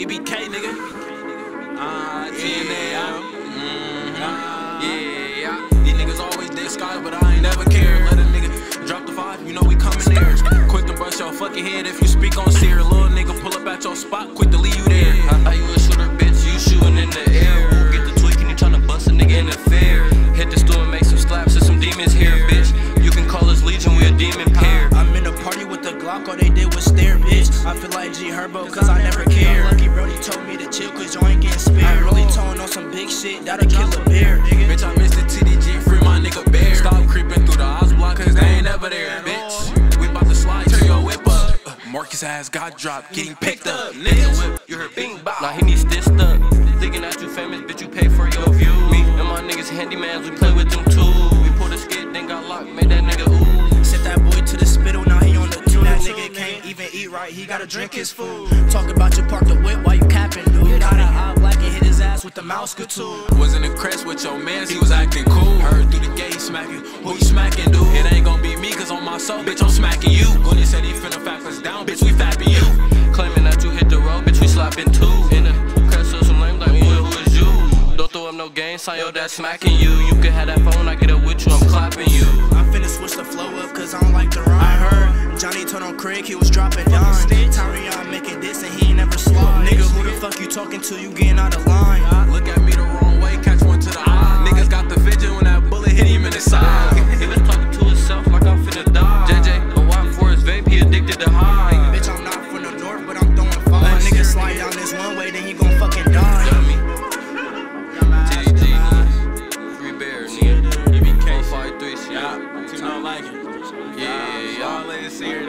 EBK, nigga. Ah, uh, TNA. Mm-hmm. Yeah. These niggas always dead sky, but I ain't never care. Let a nigga drop the five, you know we coming there. Quick to brush your fucking head if you speak on seer. Little nigga pull up at your spot, quick to leave you there. How you a shooter, bitch? You shooting in the air. We'll get the tweaking, you tryna bust a nigga in the fair. Hit the store and make some slaps, there's some demons here, bitch. You can call us Legion, we a demon pair. I'm in a party with the Glock, all they did was stare, bitch. I feel like G Herbo, cause I never care. That'll kill a bear, nigga. Bitch, I missed the TDG, free my nigga bear. Stop creeping through the house block, cause they ain't never there, bitch. We bout to slide, turn your whip up. Uh, Marcus ass got dropped, getting picked up. Nigga you heard bing bop. Nah, he needs this stuff. Thinking that you famous, bitch, you pay for your view. Me and my niggas handymans, we play with them too. We pulled a skit, then got locked, made that nigga ooh. Sent that boy to the spittle, now he on the tune. That nigga can't even eat right, he gotta drink his food. Talk about your park hit his ass with the mouse tool. Wasn't impressed with your mans, he was acting cool. Heard through the gate smacking, who you smacking, dude? It ain't gonna be me, cause on my soul, bitch, I'm smacking you. He said he finna fap us down, bitch, we fapping you. Claiming that you hit the road, bitch, we slapping two. In the crash, so some lame like, boy, who is you? Don't throw up no game, sign your dad smacking you. You can have that phone, I get up with you, I'm clapping you. I finna switch the flow up, cause I don't like the rhyme. I heard Johnny told on Craig, he was dropping dime. Tyrion making this and he ain't never slide fuck you talking to? You getting out of line. Look at me the wrong way, catch one to the eye. Niggas got the vision when that bullet hit him in the side. He was talking to himself like I'm finna die. JJ, a wife for his vape, he addicted to high. Bitch, I'm not from the north, but I'm throwing fire. Let nigga slide down this one way, then he gon' fucking die. Yeah, yeah, yeah. Y'all ladies see her,